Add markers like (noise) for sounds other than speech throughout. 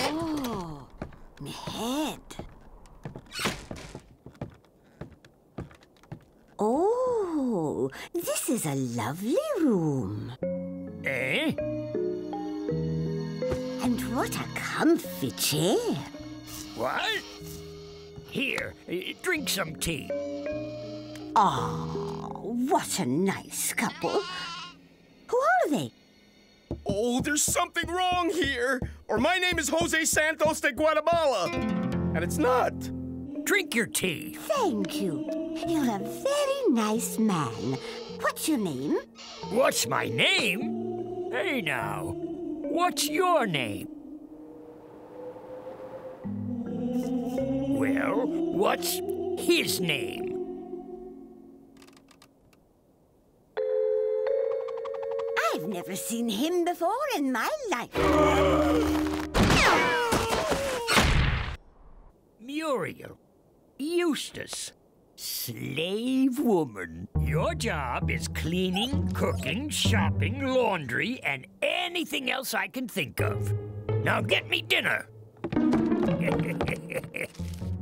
Oh, me head. Oh, this is a lovely room. Eh? And what a comfy chair. What? Here, eh, drink some tea. Oh, what a nice couple. Who are they? Oh, there's something wrong here. Or my name is Jose Santos de Guatemala. And it's not. Drink your tea. Thank you. You're a very nice man. What's your name? What's my name? Hey now, what's your name? Well, what's his name? I've never seen him before in my life. Muriel. Eustace. Slave woman. Your job is cleaning, cooking, shopping, laundry, and anything else I can think of. Now get me dinner. (laughs)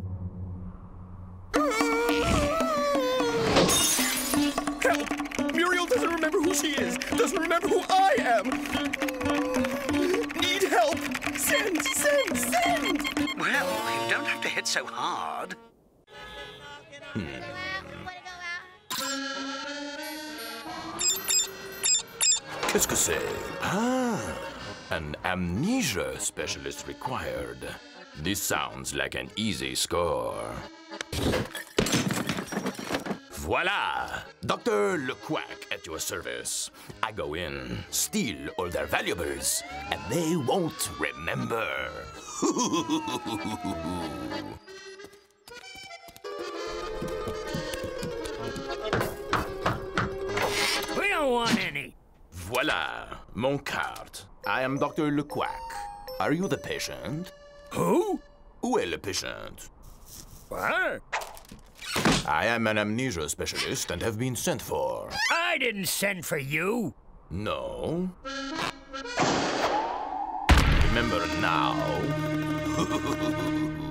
doesn't who she is, doesn't remember who I am. Need help! Send, send, send! Well, you don't have to hit so hard. Qu'est-ce que c'est? Ah, an amnesia specialist required. This sounds like an easy score. Voila! Dr. Le Quack at your service. I go in, steal all their valuables, and they won't remember. (laughs) We don't want any. Voila, mon carte. I am Dr. Le Quack. Are you the patient? Who? Est patient? What? I am an amnesia specialist and have been sent for. I didn't send for you. No. Remember now. (laughs)